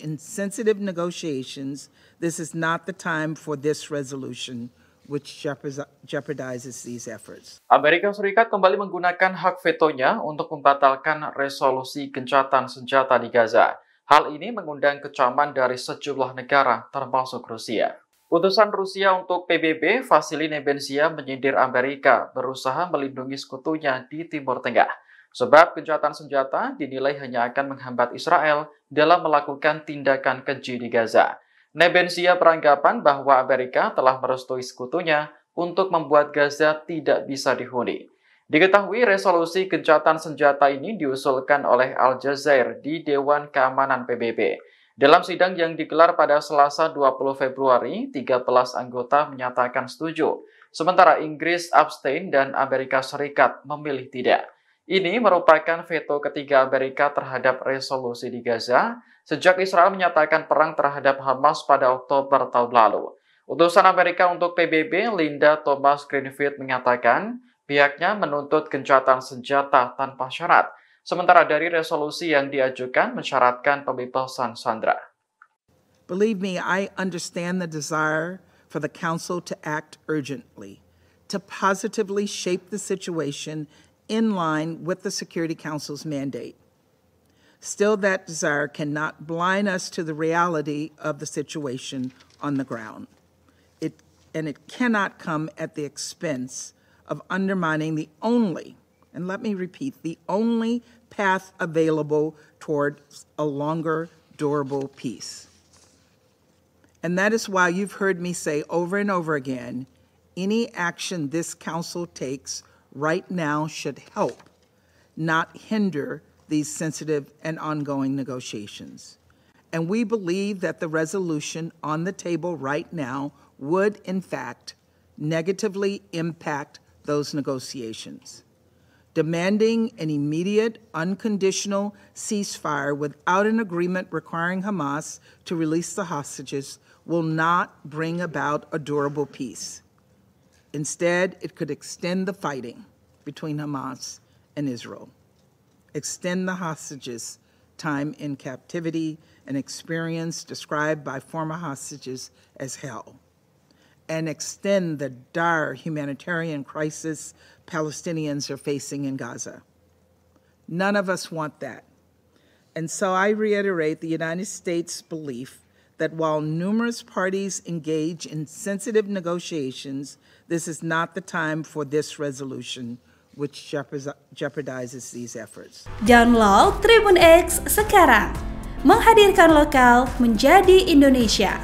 In sensitive negotiations, this is not the time for this resolution, which jeopardizes these efforts. Amerika Serikat kembali menggunakan hak vetonya untuk membatalkan resolusi gencatan senjata di Gaza. Hal ini mengundang kecaman dari sejumlah negara, termasuk Rusia. Putusan Rusia untuk PBB, Vasily Nebensia menyindir Amerika berusaha melindungi sekutunya di Timur Tengah. Sebab gencatan senjata dinilai hanya akan menghambat Israel dalam melakukan tindakan keji di Gaza. Nebensia beranggapan bahwa Amerika telah merestui sekutunya untuk membuat Gaza tidak bisa dihuni. Diketahui resolusi gencatan senjata ini diusulkan oleh Al Jazeera di Dewan Keamanan PBB. Dalam sidang yang digelar pada Selasa 20 Februari, 13 anggota menyatakan setuju, sementara Inggris abstain dan Amerika Serikat memilih tidak. Ini merupakan veto ketiga Amerika terhadap resolusi di Gaza sejak Israel menyatakan perang terhadap Hamas pada Oktober tahun lalu. Utusan Amerika untuk PBB, Linda Thomas Greenfield menyatakan pihaknya menuntut gencatan senjata tanpa syarat, sementara dari resolusi yang diajukan mensyaratkan pembebasan Sandra. Believe me, I understand the desire for the Council to act urgently, to positively shape the situation in line with the Security Council's mandate. Still, that desire cannot blind us to the reality of the situation on the ground. It, and it cannot come at the expense of undermining the only, and let me repeat, the only path available toward a longer, durable peace. And that is why you've heard me say over and over again any action this council takes right now should help, not hinder these sensitive and ongoing negotiations. And we believe that the resolution on the table right now would, in fact, negatively impact those negotiations. Demanding an immediate, unconditional ceasefire without an agreement requiring Hamas to release the hostages will not bring about a durable peace. Instead, it could extend the fighting between Hamas and Israel, extend the hostages' time in captivity, an experience described by former hostages as hell, and extend the dire humanitarian crisis Palestinians are facing in Gaza. None of us want that. And so I reiterate the United States' belief that while numerous parties engage in sensitive negotiations, this is not the time for this resolution, which jeopardizes these efforts. Download Tribun X sekarang, menghadirkan lokal menjadi Indonesia.